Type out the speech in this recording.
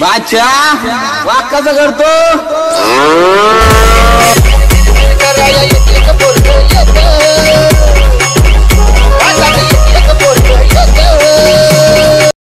वाचा वाघ कसा करतो